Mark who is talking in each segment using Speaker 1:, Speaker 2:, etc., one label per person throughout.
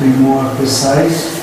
Speaker 1: be more precise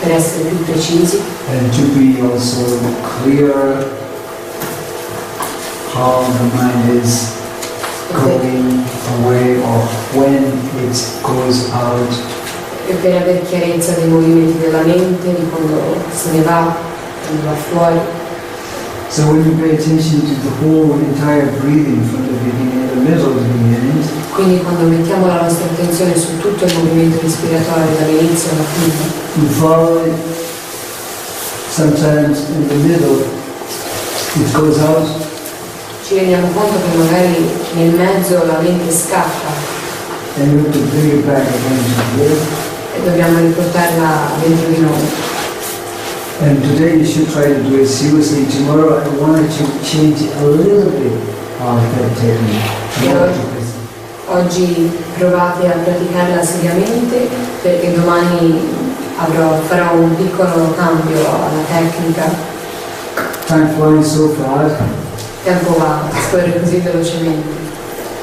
Speaker 2: per essere più precisi
Speaker 1: and to be also clear how the mind is going away or when it goes out.
Speaker 2: e per avere chiarezza dei movimenti della mente, di quando se ne va, quando va fuori.
Speaker 1: So when you pay attention to the whole entire breathing from the beginning, the middle the end,
Speaker 2: Quindi quando mettiamo la nostra attenzione su tutto il movimento respiratorio dall'inizio alla fine,
Speaker 1: you follow it. Sometimes in the middle, it goes out,
Speaker 2: ci rendiamo conto che magari nel mezzo la mente scappa
Speaker 1: and you have to bring it back again
Speaker 2: e dobbiamo riportarla dentro di noi.
Speaker 1: And today you should try to do it seriously. Tomorrow I wanted to change a little bit of that technique.
Speaker 2: Yeah.
Speaker 1: More to this.
Speaker 2: Oggi provate a praticarla seriamente perché domani avrò- farò un piccolo cambio alla tecnica.
Speaker 1: Time flying so fast.
Speaker 2: Tempo va, scorre così velocemente.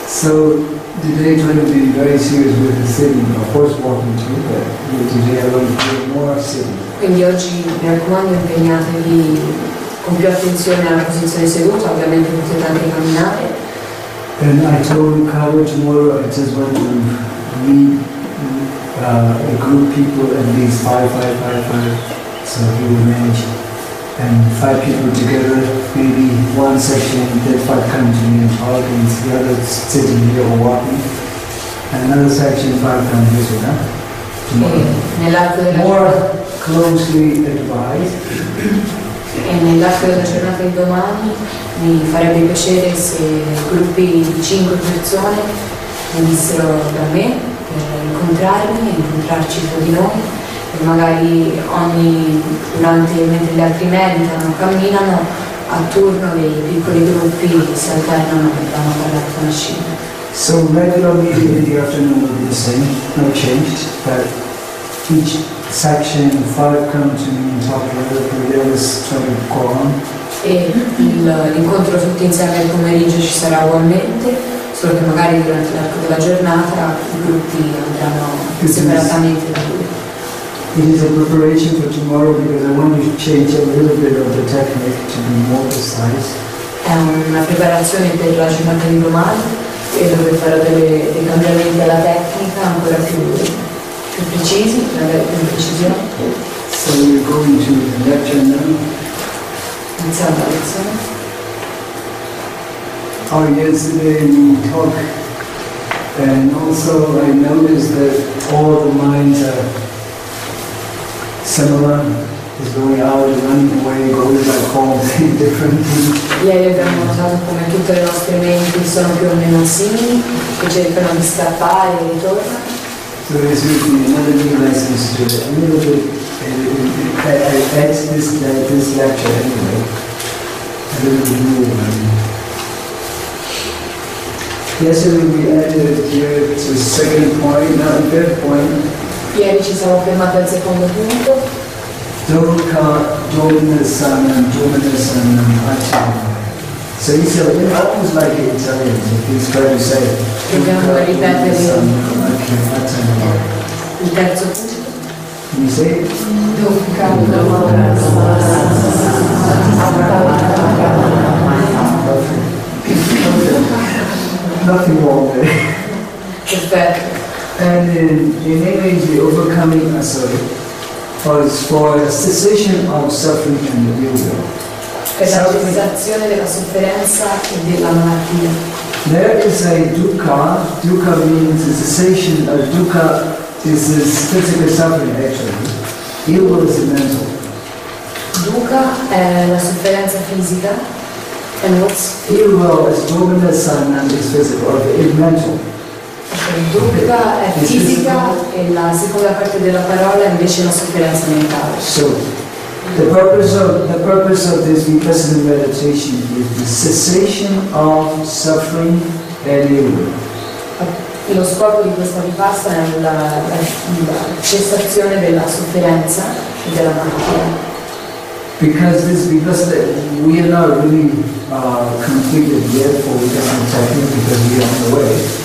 Speaker 1: So today try to be very serious with the sitting. Of course walking too, but today I want to do more sitting.
Speaker 2: Quindi oggi mi raccomando impegnatevi con più attenzione alla posizione seduta, ovviamente potete anche camminare.
Speaker 1: And I told Carlo tomorrow I just want to meet uh, a group people at least five, five, five, five. So he will manage. And five people together, maybe one section, then five come to me and talk, and the other sitting here or walking. And another section, five come this way, huh?
Speaker 2: E nell'arco
Speaker 1: More closely advised.
Speaker 2: e nell'arco della giornata di domani mi farebbe piacere se gruppi di 5 persone venissero da me per incontrarmi, incontrarci tra di noi e magari ogni, durante, mentre gli altri meditano, camminano, a turno dei piccoli gruppi si alternano e vanno con la Shiva.
Speaker 1: So regular meeting in the afternoon will be the same, no changed, but each section, five come to me and talk bit, the others try to go on.
Speaker 2: E l'incontro tutti insieme al pomeriggio ci sarà ugualmente, solo che magari durante l'arco della giornata i gruppi andranno separatamente da lui.
Speaker 1: It is a preparation for tomorrow because I want to change a little bit of the technique to be more precise.
Speaker 2: È una preparazione per la giornata di domani e dove farò delle- dei cambiamenti alla tecnica ancora più, più precisi, per avere più precisione.
Speaker 1: So we're going to the lecture now.
Speaker 2: Iniziamo la lezione.
Speaker 1: Oh, yesterday we talked, and also I noticed that all the minds are similar, is going out and running away, going back home, saying different things.
Speaker 2: Ieri abbiamo notato come tutte le nostre menti sono più o meno simili, che cercano di scappare e ritornano.
Speaker 1: So this be another new license to a little bit, uh, I I add this, uh, this lecture anyway, a little bit new one. Yesterday we added here to second point, now third point,
Speaker 2: Ieri ci siamo fermati al secondo punto,
Speaker 1: Dukkha Dominasanam Dominasanam Acharya. So he said, you know, almost like the Italians, if he's trying to say it.
Speaker 2: Dobbiamo ripetere.
Speaker 1: Dominasanam Acharya.
Speaker 2: il terzo punto.
Speaker 1: Can you say it? Nothing wrong there.
Speaker 2: Perfetto.
Speaker 1: And in, in English, the overcoming uh, asura was for a cessation of suffering and the ill will.
Speaker 2: Per la cessazione della sofferenza e della malattia.
Speaker 1: There is a dukkha. Dukkha means the cessation of dukkha is this physical suffering actually. Ill will is mental.
Speaker 2: Dukkha è la sofferenza fisica and what's
Speaker 1: Ill will is domination and is physical, or is mental.
Speaker 2: Dukkha è fisica e la seconda parte della parola è invece la sofferenza mentale.
Speaker 1: So the purpose of the purpose of this vipassana meditation is the cessation of suffering and will.
Speaker 2: Lo scopo di questa vipassana è la, la- cessazione della sofferenza e della malattia.
Speaker 1: Because this vipassana, we are not really uh, completed yet for vipassana technique because we are on the way.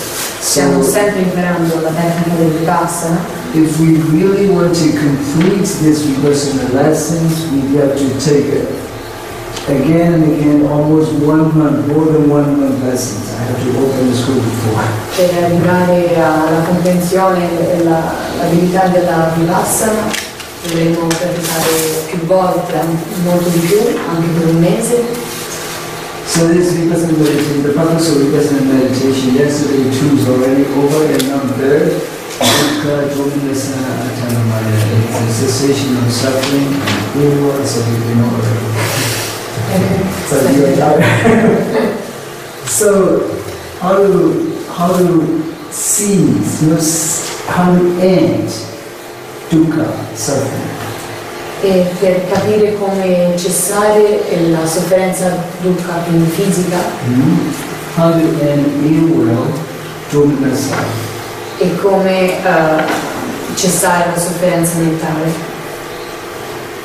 Speaker 2: Stiamo sempre imparando la tecnica del Vipassana.
Speaker 1: if we really want to complete this vipassana lessons, we have to take it again and again, almost one month, more than one month lessons. I have to open the school before.
Speaker 2: Per arrivare alla comprensione e la- l'abilità della Vipassana dovremo praticare più volte, molto di più, anche per un mese.
Speaker 1: So this vipassana meditation, the purpose of vipassana meditation, yesterday two is already over and now third. Dukkha Dominasana Atanamaya. It's a cessation of suffering and evil, so you know already. So you are tired. So how to how to cease, you know, how to end dukkha, suffering.
Speaker 2: E per capire come cessare la sofferenza dukkha, quindi fisica,
Speaker 1: Hmm? How to end
Speaker 2: e come eh, cessare la sofferenza mentale.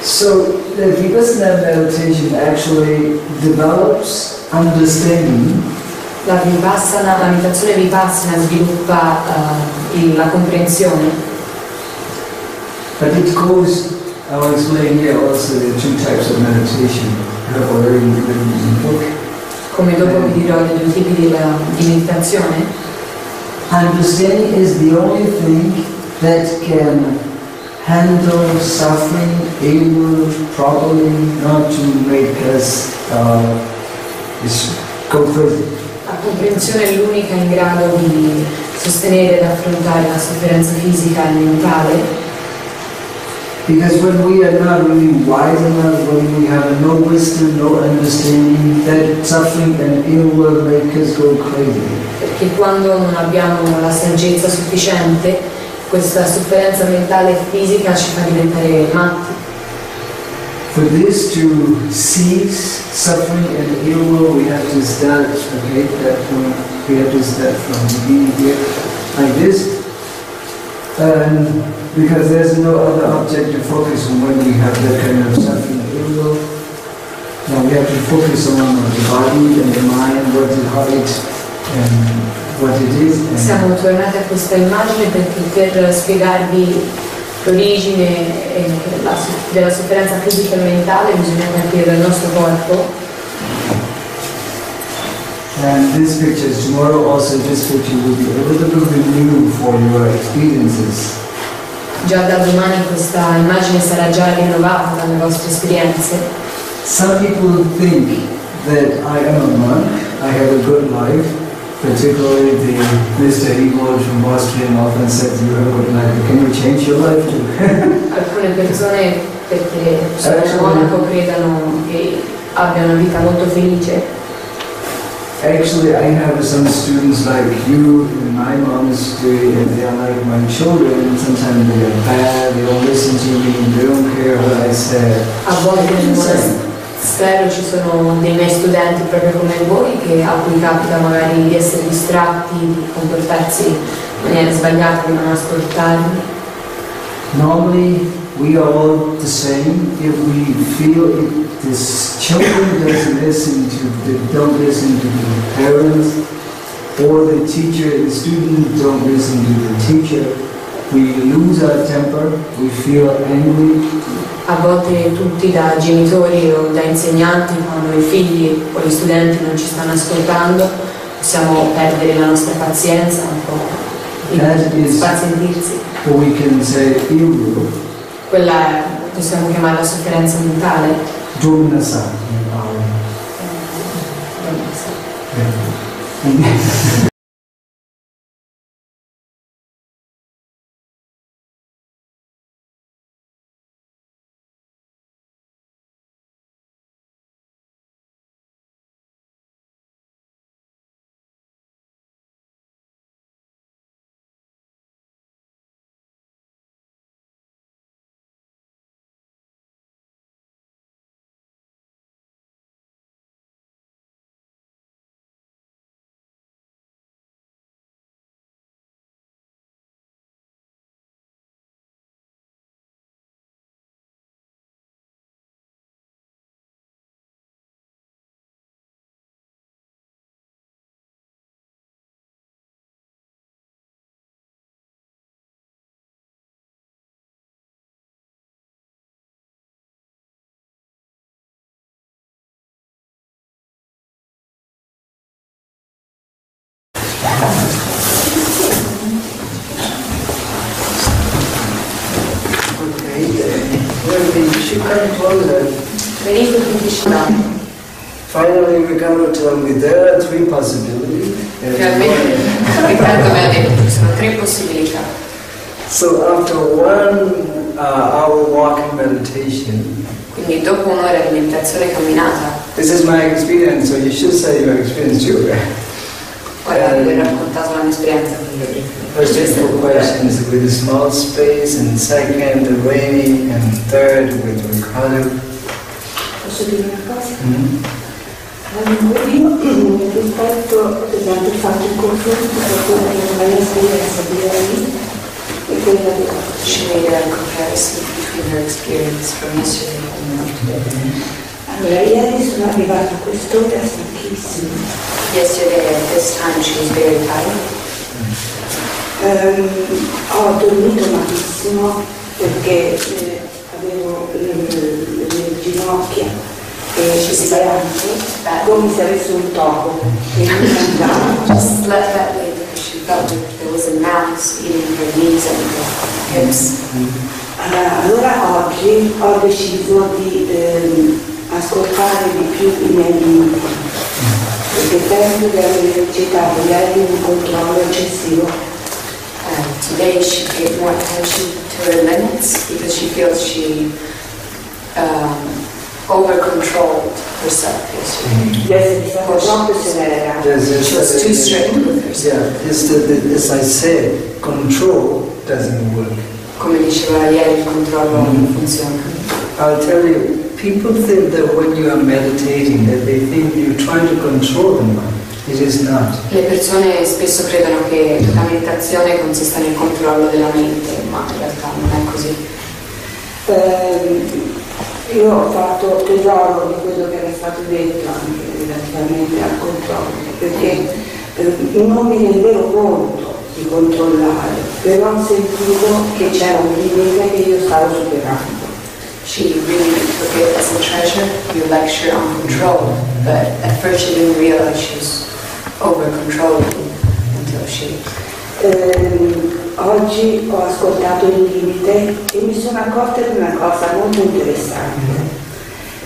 Speaker 1: So the Vipassana meditation actually develops understanding,
Speaker 2: La Vipassana, la meditazione Vipassana sviluppa eh, il- la comprensione,
Speaker 1: but it goes, I'll explain here also the two types of meditation. I have already written in the book.
Speaker 2: come dopo vi dirò dei due tipi di, di meditazione.
Speaker 1: Understanding is the only thing that can handle suffering able properly, not to make us uh, go crazy.
Speaker 2: La comprensione è l'unica in grado di sostenere ed affrontare la sofferenza fisica e mentale,
Speaker 1: Because when we are not really wise enough, when we have no wisdom, no understanding, that suffering and ill will make us go crazy.
Speaker 2: perché quando non abbiamo la saggezza sufficiente, questa sofferenza mentale e fisica ci fa diventare matti.
Speaker 1: For this to cease suffering and ill will, we have to start, okay, that point, we have to start from being here, like this. And because there's no other object to focus on when we have that kind of suffering will. Now we have to focus on the body and the mind, what it, how it, and what it is. And
Speaker 2: Siamo tornati a questa immagine per spiegarvi l'origine della sofferenza fisica e mentale, bisogna partire dal nostro corpo.
Speaker 1: And this pictures, tomorrow also this picture will be a little bit new for your experiences.
Speaker 2: Già da domani questa immagine sarà già rinnovata dalle vostre esperienze.
Speaker 1: Some people think that I am a monk, I have a good life, particularly the Mr. Igor from Austrian often said you have a good life, can you change your life too?
Speaker 2: Alcune persone, perché sono
Speaker 1: Eh,
Speaker 2: monaco, credano che abbiano una vita molto felice.
Speaker 1: Actually, I have some students like you in my monastery, and they are like my children. Sometimes they are bad, they don't listen to me, they don't care what I say.
Speaker 2: A volte nel monastero ci sono dei miei studenti proprio come voi che a cui capita magari di essere distratti, di comportarsi in maniera sbagliata, di non ascoltarmi.
Speaker 1: Normally, we are all the same. If we feel if this children doesn't listen to, the, don't listen to the parents, or the teacher, the student don't listen to the teacher, we lose our temper, we feel angry,
Speaker 2: A volte tutti da genitori o da insegnanti, quando i figli o gli studenti non ci stanno ascoltando, possiamo perdere la nostra pazienza, un po'
Speaker 1: That is-
Speaker 2: spazientirsi.
Speaker 1: or we can say will,
Speaker 2: Quella possiamo chiamarla sofferenza mentale.
Speaker 1: dominasa in our
Speaker 2: Eh, non Venite più vicino.
Speaker 1: Finally, Riccardo told me there are three possibilities. There's
Speaker 2: Finalmente. Riccardo mi ha detto ci sono tre possibilità.
Speaker 1: So after one uh, hour walking meditation,
Speaker 2: Quindi dopo un'ora di meditazione camminata,
Speaker 1: this is my experience, so you should say your experience too. right?
Speaker 2: ora vi ho raccontato la mia esperienza. quindi
Speaker 1: First two questions with a small space, and second the rainy, and third with Ricardo.
Speaker 3: Posso dire una cosa?
Speaker 1: Mhm.
Speaker 3: Allora, io rispetto ho fatto il confronto tra quella che è la mia esperienza di ieri e quella di.
Speaker 2: She made a comparison between her experience from yesterday and today.
Speaker 3: Allora, ieri sono arrivata a quest'ora stanchissima.
Speaker 2: Yesterday at this time she was very tired.
Speaker 3: Ehm, ho dormito malissimo perché eh, avevo le, le- le ginocchia e se avessi un topo che mi mangiava.
Speaker 2: Just slept that because she felt like there was a mouse eating her knees and her hips.
Speaker 3: Allora, oggi ho deciso di ehm, ascoltare di più i miei limiti, perché penso di aver esercitato ieri un controllo eccessivo.
Speaker 2: And today she paid more attention to her limits because she feels she um, over-controlled herself yesterday.
Speaker 1: There's this-
Speaker 2: She was too strict with herself.
Speaker 1: Yeah, it's the, the, as I said, control doesn't work.
Speaker 2: Come diceva ieri, il controllo non funziona.
Speaker 1: I'll tell you, people think that when you are meditating, that they think you're trying to control the mind. It is not.
Speaker 2: Le persone spesso credono che la meditazione consista nel controllo della mente, ma in realtà non è così.
Speaker 3: Ehm, io ho fatto tesoro di quello che era stato detto anche relativamente al controllo, perché eh, non mi rendevo conto di controllare, però sentivo che c'era un limite che io stavo superando.
Speaker 2: She really took it as a treasure, your lecture on control, but at first she didn't realize she was over-controlling until she...
Speaker 3: Ehm, oggi ho ascoltato il limite e mi sono accorta di una cosa molto interessante,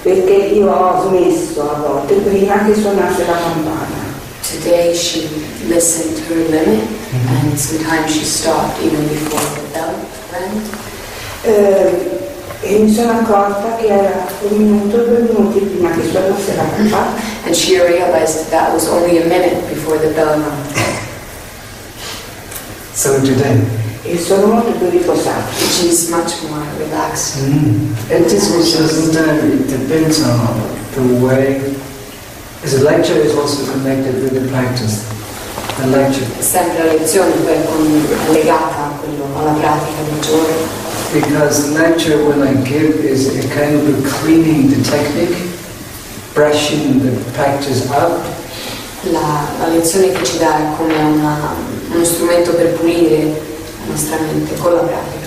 Speaker 3: perché io ho smesso a volte prima che suonasse la campana.
Speaker 2: Today she listened to her limit and sometimes she stopped even before the bell rang.
Speaker 3: Eh, e mi sono accorta che era un minuto, due minuti prima che suonasse la campana.
Speaker 2: And she realized that was only a minute before the bell rang.
Speaker 1: So today.
Speaker 3: E sono molto più riposata.
Speaker 2: is much more relaxed.
Speaker 1: Mm. It just sometimes it depends on the way. A lecture is also connected with the practice. The lecture.
Speaker 2: Sempre la lezione poi è con- legata quello- alla pratica del giorno.
Speaker 1: Because lecture when I give is a kind of a cleaning the technique, brushing the practice up,
Speaker 2: La, la lezione che ci dà è come una- uno strumento per pulire la nostra mente con la pratica.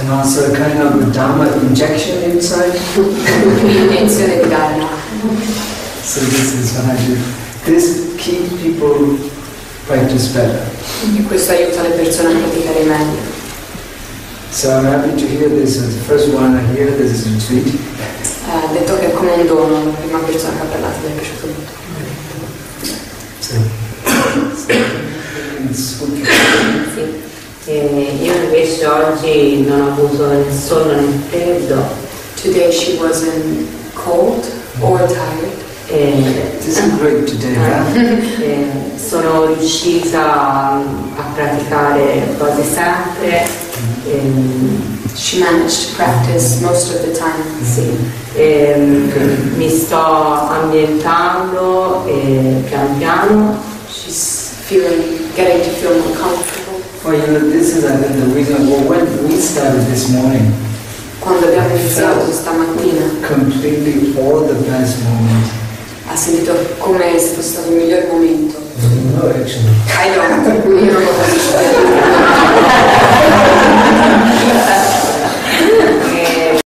Speaker 1: and also a kind of a Dhamma injection inside.
Speaker 2: L'intenzione di darla.
Speaker 1: So this is what I do. This keeps people practice better.
Speaker 2: E questo aiuta le persone a praticare meglio.
Speaker 1: So I'm happy to hear this. It's the first one I hear this is retreat.
Speaker 2: Eh, Ha detto che è come un dono, la prima persona che ha parlato mi è piaciuto molto.
Speaker 1: So, it's okay.
Speaker 4: Sì. Eh, io invece oggi non ho avuto né sonno né freddo,
Speaker 2: Today she wasn't cold or tired.
Speaker 1: This is great today,
Speaker 4: eh, sono riuscita a praticare quasi sempre. ehm,
Speaker 2: She managed to practice most of the time.
Speaker 4: sì. Ehm, mi sto ambientando eh, piano piano
Speaker 2: She's feeling, getting to feel more comfortable.
Speaker 1: Well, you know, this is I think the reason. Well, when we started this morning,
Speaker 2: Quando abbiamo iniziato stamattina
Speaker 1: completely all the best moments.
Speaker 2: ha sentito come se fosse stato il miglior momento.
Speaker 1: No, actually.
Speaker 2: I don't, io non lo capisco.